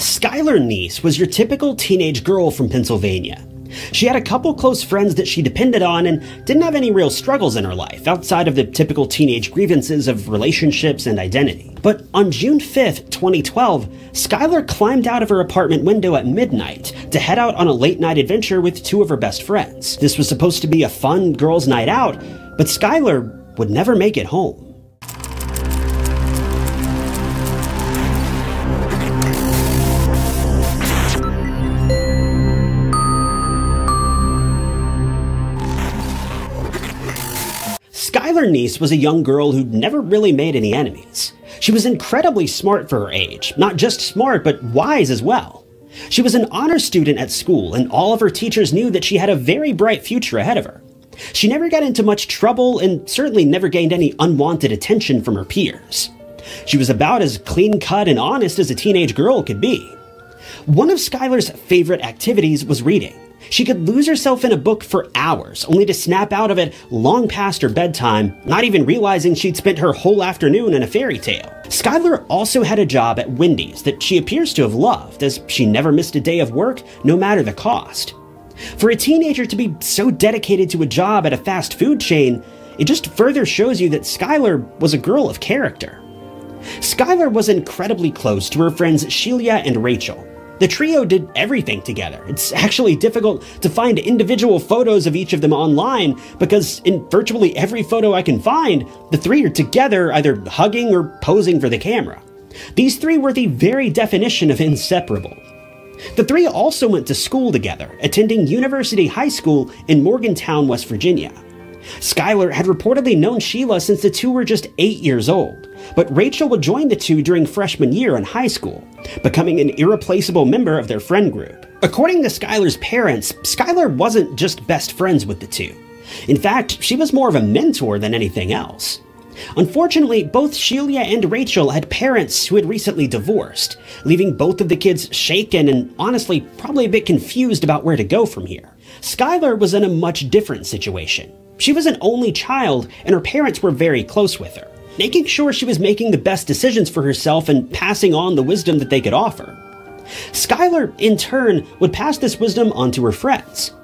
Skylar Neese was your typical teenage girl from Pennsylvania. She had a couple close friends that she depended on and didn't have any real struggles in her life outside of the typical teenage grievances of relationships and identity. But on June 5th, 2012, Skylar climbed out of her apartment window at midnight to head out on a late night adventure with two of her best friends. This was supposed to be a fun girls' night out, but Skylar would never make it home. Skylar Neese was a young girl who'd never really made any enemies. She was incredibly smart for her age, not just smart, but wise as well. She was an honor student at school, and all of her teachers knew that she had a very bright future ahead of her. She never got into much trouble and certainly never gained any unwanted attention from her peers. She was about as clean cut and honest as a teenage girl could be. One of Skylar's favorite activities was reading. She could lose herself in a book for hours, only to snap out of it long past her bedtime, not even realizing she'd spent her whole afternoon in a fairy tale. Skylar also had a job at Wendy's that she appears to have loved, as she never missed a day of work, no matter the cost. For a teenager to be so dedicated to a job at a fast food chain, it just further shows you that Skylar was a girl of character. Skylar was incredibly close to her friends Shelia and Rachel, the trio did everything together. It's actually difficult to find individual photos of each of them online because in virtually every photo I can find, the three are together either hugging or posing for the camera. These three were the very definition of inseparable. The three also went to school together, attending University High School in Morgantown, West Virginia. Skylar had reportedly known Shelia since the two were just eight years old, but Rachel would join the two during freshman year in high school, becoming an irreplaceable member of their friend group. According to Skylar's parents, Skylar wasn't just best friends with the two. In fact, she was more of a mentor than anything else. Unfortunately, both Shelia and Rachel had parents who had recently divorced, leaving both of the kids shaken and honestly probably a bit confused about where to go from here. Skylar was in a much different situation. She was an only child, and her parents were very close with her, making sure she was making the best decisions for herself and passing on the wisdom that they could offer. Skylar, in turn, would pass this wisdom on to her friends.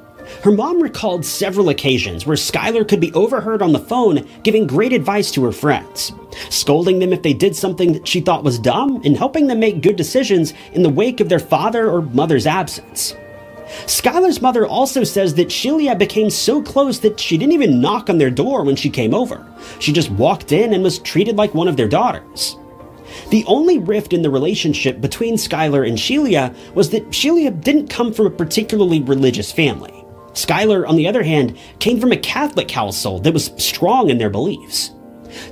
Her mom recalled several occasions where Skylar could be overheard on the phone giving great advice to her friends, scolding them if they did something that she thought was dumb and helping them make good decisions in the wake of their father or mother's absence. Skylar's mother also says that Shelia became so close that she didn't even knock on their door when she came over. She just walked in and was treated like one of their daughters. The only rift in the relationship between Skylar and Shelia was that Shelia didn't come from a particularly religious family. Skylar, on the other hand, came from a Catholic household that was strong in their beliefs.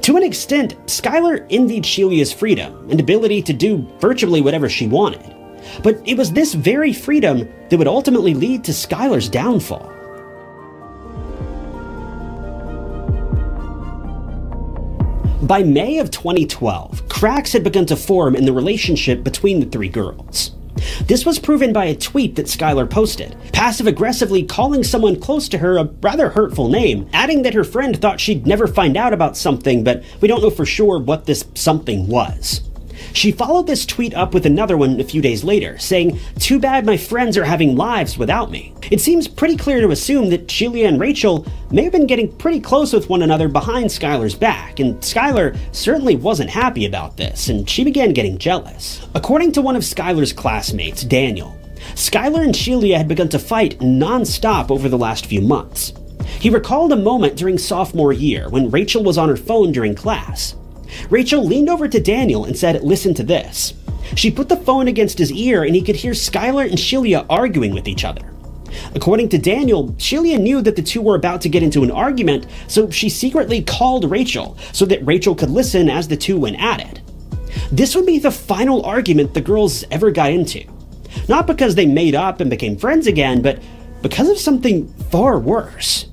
To an extent, Skylar envied Shelia's freedom and ability to do virtually whatever she wanted. But it was this very freedom that would ultimately lead to Skylar's downfall. By May of 2012, cracks had begun to form in the relationship between the three girls. This was proven by a tweet that Skylar posted, passive aggressively calling someone close to her a rather hurtful name, adding that her friend thought she'd never find out about something, but we don't know for sure what this something was. She followed this tweet up with another one a few days later, saying, Too bad my friends are having lives without me. It seems pretty clear to assume that Shelia and Rachel may have been getting pretty close with one another behind Skylar's back, and Skylar certainly wasn't happy about this, and she began getting jealous. According to one of Skylar's classmates, Daniel, Skylar and Shelia had begun to fight non-stop over the last few months. He recalled a moment during sophomore year when Rachel was on her phone during class. Rachel leaned over to Daniel and said, Listen to this. She put the phone against his ear and he could hear Skylar and Shelia arguing with each other. According to Daniel, Shelia knew that the two were about to get into an argument, so she secretly called Rachel so that Rachel could listen as the two went at it. This would be the final argument the girls ever got into. Not because they made up and became friends again, but because of something far worse.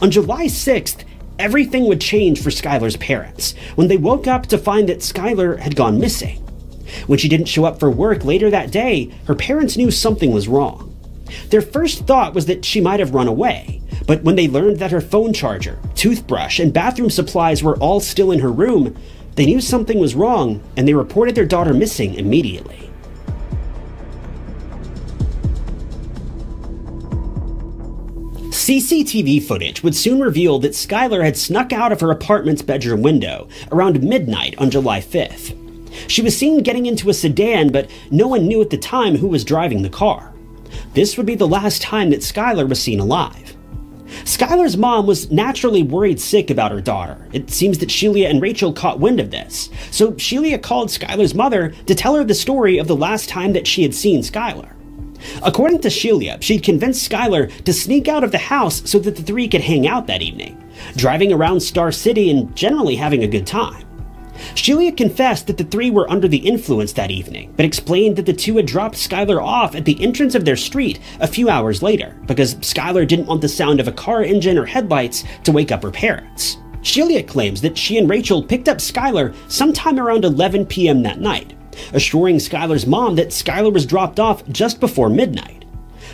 On July 6th, everything would change for Skylar's parents when they woke up to find that Skylar had gone missing. When she didn't show up for work later that day, her parents knew something was wrong. Their first thought was that she might have run away, but when they learned that her phone charger, toothbrush, and bathroom supplies were all still in her room, they knew something was wrong and they reported their daughter missing immediately. CCTV footage would soon reveal that Skylar had snuck out of her apartment's bedroom window around midnight on July 5th. She was seen getting into a sedan, but no one knew at the time who was driving the car. This would be the last time that Skylar was seen alive. Skylar's mom was naturally worried sick about her daughter. It seems that Shelia and Rachel caught wind of this, so Shelia called Skylar's mother to tell her the story of the last time that she had seen Skylar. According to Shelia, she'd convinced Skylar to sneak out of the house so that the three could hang out that evening, driving around Star City and generally having a good time. Shelia confessed that the three were under the influence that evening, but explained that the two had dropped Skylar off at the entrance of their street a few hours later because Skylar didn't want the sound of a car engine or headlights to wake up her parents. Shelia claims that she and Rachel picked up Skylar sometime around 11 p.m. that night, assuring Skylar's mom that Skylar was dropped off just before midnight.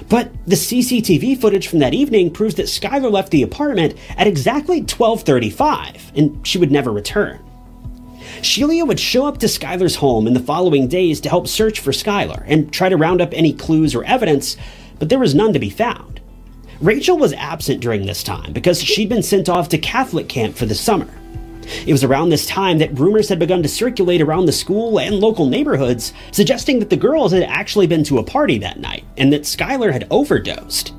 But the CCTV footage from that evening proves that Skylar left the apartment at exactly 12:35 and she would never return. Shelia would show up to Skylar's home in the following days to help search for Skylar and try to round up any clues or evidence, but there was none to be found. Rachel was absent during this time because she'd been sent off to Catholic camp for the summer. It was around this time that rumors had begun to circulate around the school and local neighborhoods, suggesting that the girls had actually been to a party that night and that Skylar had overdosed.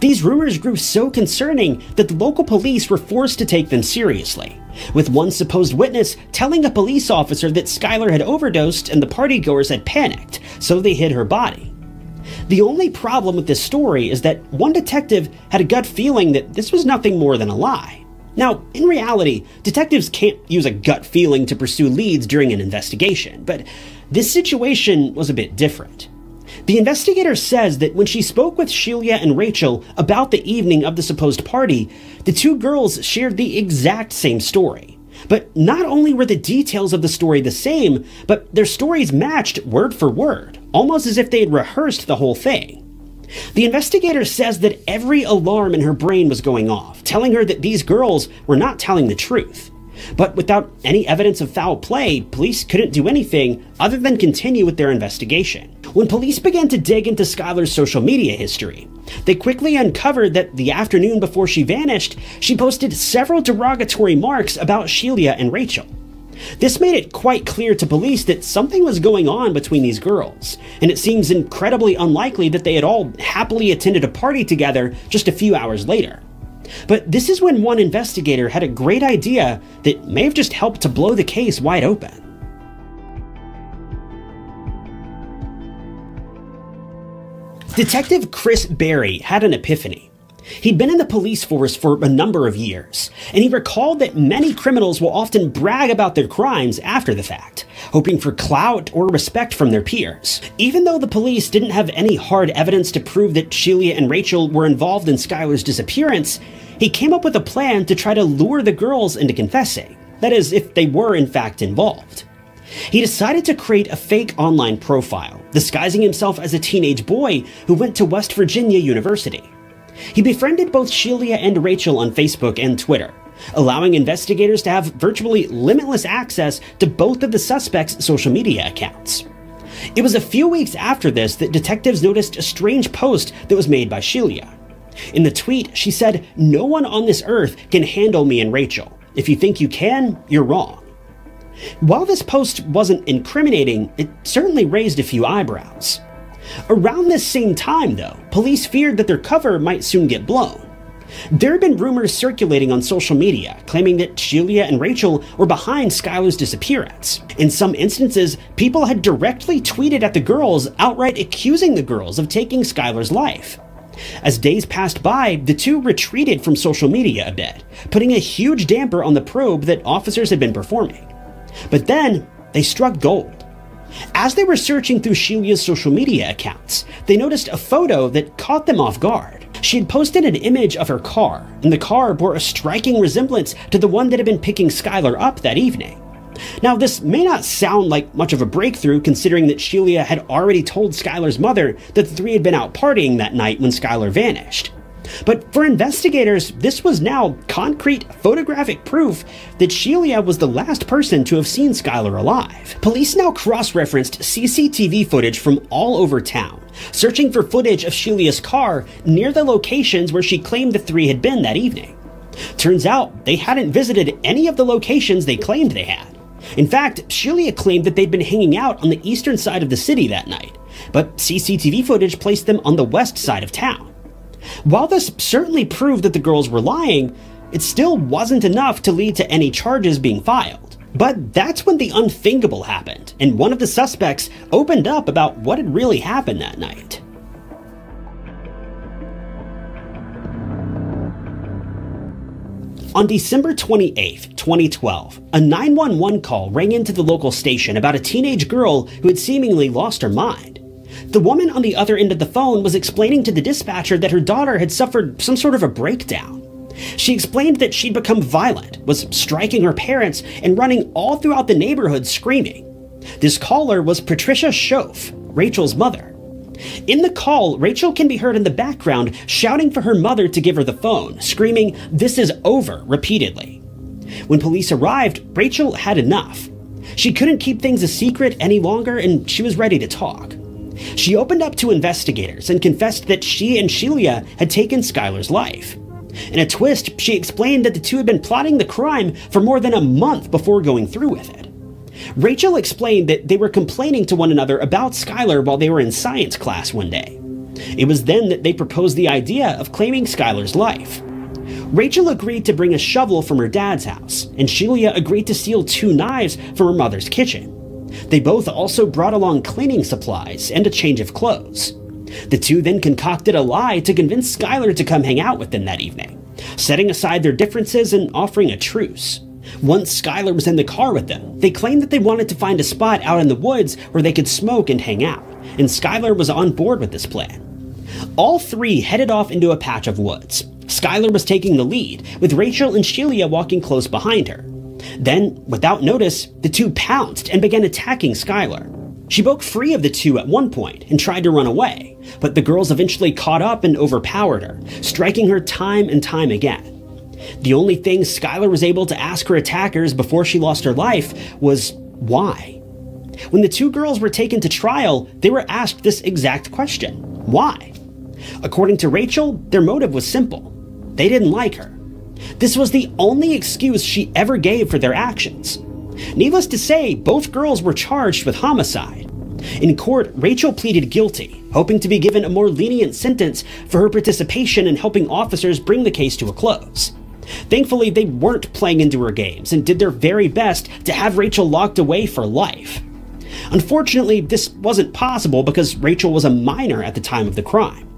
These rumors grew so concerning that the local police were forced to take them seriously, with one supposed witness telling a police officer that Skylar had overdosed and the partygoers had panicked, so they hid her body. The only problem with this story is that one detective had a gut feeling that this was nothing more than a lie. Now, in reality, detectives can't use a gut feeling to pursue leads during an investigation, but this situation was a bit different. The investigator says that when she spoke with Shelia and Rachel about the evening of the supposed party, the two girls shared the exact same story. But not only were the details of the story the same, but their stories matched word for word, almost as if they had rehearsed the whole thing. The investigator says that every alarm in her brain was going off, telling her that these girls were not telling the truth. But without any evidence of foul play, police couldn't do anything other than continue with their investigation. When police began to dig into Skylar's social media history, they quickly uncovered that the afternoon before she vanished, she posted several derogatory marks about Shelia and Rachel. This made it quite clear to police that something was going on between these girls, and it seems incredibly unlikely that they had all happily attended a party together just a few hours later. But this is when one investigator had a great idea that may have just helped to blow the case wide open. Detective Chris Berry had an epiphany. He'd been in the police force for a number of years, and he recalled that many criminals will often brag about their crimes after the fact, hoping for clout or respect from their peers. Even though the police didn't have any hard evidence to prove that Shelia and Rachel were involved in Skylar's disappearance, he came up with a plan to try to lure the girls into confessing. That is, if they were in fact involved. He decided to create a fake online profile, disguising himself as a teenage boy who went to West Virginia University. He befriended both Shelia and Rachel on Facebook and Twitter, allowing investigators to have virtually limitless access to both of the suspects' social media accounts. It was a few weeks after this that detectives noticed a strange post that was made by Shelia. In the tweet, she said, No one on this earth can handle me and Rachel. If you think you can, you're wrong. While this post wasn't incriminating, it certainly raised a few eyebrows. Around this same time, though, police feared that their cover might soon get blown. There had been rumors circulating on social media claiming that Shelia and Rachel were behind Skylar's disappearance. In some instances, people had directly tweeted at the girls, outright accusing the girls of taking Skylar's life. As days passed by, the two retreated from social media a bit, putting a huge damper on the probe that officers had been performing. But then, they struck gold. As they were searching through Shelia's social media accounts, they noticed a photo that caught them off guard. She had posted an image of her car, and the car bore a striking resemblance to the one that had been picking Skylar up that evening. Now, this may not sound like much of a breakthrough considering that Shelia had already told Skylar's mother that the three had been out partying that night when Skylar vanished. But for investigators, this was now concrete photographic proof that Shelia was the last person to have seen Skylar alive. Police now cross-referenced CCTV footage from all over town, searching for footage of Shelia's car near the locations where she claimed the three had been that evening. Turns out they hadn't visited any of the locations they claimed they had. In fact, Shelia claimed that they'd been hanging out on the eastern side of the city that night, but CCTV footage placed them on the west side of town. While this certainly proved that the girls were lying, it still wasn't enough to lead to any charges being filed. But that's when the unthinkable happened, and one of the suspects opened up about what had really happened that night. On December 28, 2012, a 911 call rang into the local station about a teenage girl who had seemingly lost her mind. The woman on the other end of the phone was explaining to the dispatcher that her daughter had suffered some sort of a breakdown. She explained that she'd become violent, was striking her parents, and running all throughout the neighborhood screaming. This caller was Patricia Shoaf, Rachel's mother. In the call, Rachel can be heard in the background shouting for her mother to give her the phone, screaming, This is over, repeatedly. When police arrived, Rachel had enough. She couldn't keep things a secret any longer and she was ready to talk. She opened up to investigators and confessed that she and Shelia had taken Skylar's life. In a twist, she explained that the two had been plotting the crime for more than a month before going through with it. Rachel explained that they were complaining to one another about Skylar while they were in science class one day. It was then that they proposed the idea of claiming Skylar's life. Rachel agreed to bring a shovel from her dad's house, and Shelia agreed to steal two knives from her mother's kitchen. They both also brought along cleaning supplies and a change of clothes. The two then concocted a lie to convince Skylar to come hang out with them that evening, setting aside their differences and offering a truce. Once Skylar was in the car with them, they claimed that they wanted to find a spot out in the woods where they could smoke and hang out, and Skylar was on board with this plan. All three headed off into a patch of woods. Skylar was taking the lead, with Rachel and Shelia walking close behind her. Then, without notice, the two pounced and began attacking Skylar. She broke free of the two at one point and tried to run away, but the girls eventually caught up and overpowered her, striking her time and time again. The only thing Skylar was able to ask her attackers before she lost her life was why? When the two girls were taken to trial, they were asked this exact question why? According to Rachel, their motive was simple they didn't like her. This was the only excuse she ever gave for their actions. Needless to say, both girls were charged with homicide. In court, Rachel pleaded guilty, hoping to be given a more lenient sentence for her participation in helping officers bring the case to a close. Thankfully, they weren't playing into her games and did their very best to have Rachel locked away for life. Unfortunately, this wasn't possible because Rachel was a minor at the time of the crime.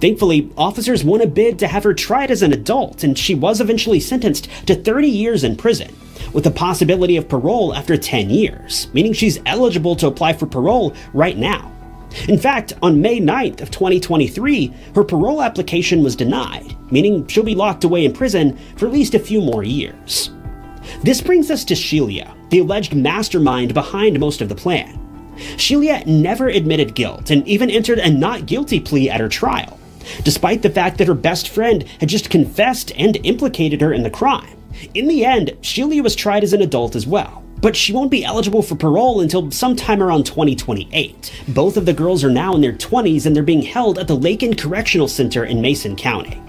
Thankfully, officers won a bid to have her tried as an adult, and she was eventually sentenced to 30 years in prison, with the possibility of parole after 10 years, meaning she's eligible to apply for parole right now. In fact, on May 9th of 2023, her parole application was denied, meaning she'll be locked away in prison for at least a few more years. This brings us to Shelia, the alleged mastermind behind most of the plan. Shelia never admitted guilt and even entered a not guilty plea at her trial, despite the fact that her best friend had just confessed and implicated her in the crime. In the end, Shelia was tried as an adult as well, but she won't be eligible for parole until sometime around 2028. Both of the girls are now in their 20s and they're being held at the Lakin Correctional Center in Mason County.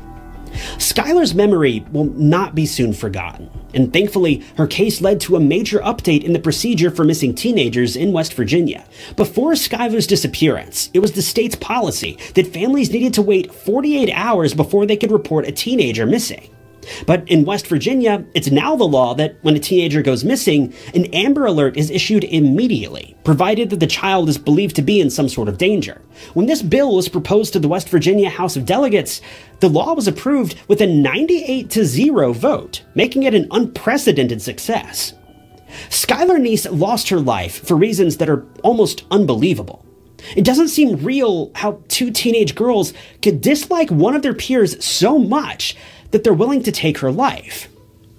Skylar's memory will not be soon forgotten, and thankfully, her case led to a major update in the procedure for missing teenagers in West Virginia. Before Skylar's disappearance, it was the state's policy that families needed to wait 48 hours before they could report a teenager missing. But in West Virginia, it's now the law that when a teenager goes missing, an Amber Alert is issued immediately, provided that the child is believed to be in some sort of danger. When this bill was proposed to the West Virginia House of Delegates, the law was approved with a 98 to 0 vote, making it an unprecedented success. Skylar Neese lost her life for reasons that are almost unbelievable. It doesn't seem real how two teenage girls could dislike one of their peers so much that they're willing to take her life.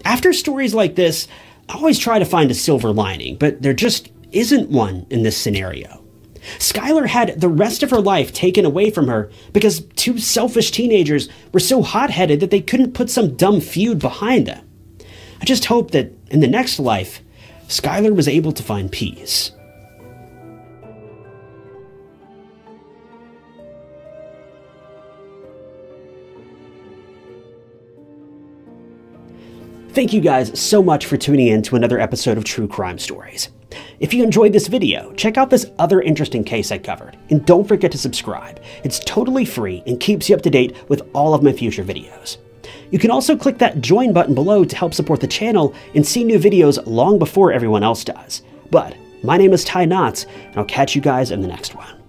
After stories like this, I always try to find a silver lining, but there just isn't one in this scenario. Skylar had the rest of her life taken away from her because two selfish teenagers were so hot headed that they couldn't put some dumb feud behind them. I just hope that in the next life, Skylar was able to find peace. Thank you guys so much for tuning in to another episode of True Crime Stories. If you enjoyed this video, check out this other interesting case I covered, and don't forget to subscribe. It's totally free and keeps you up to date with all of my future videos. You can also click that join button below to help support the channel and see new videos long before everyone else does. But my name is Ty Notts, and I'll catch you guys in the next one.